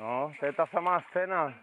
No, to je ta samá scéna.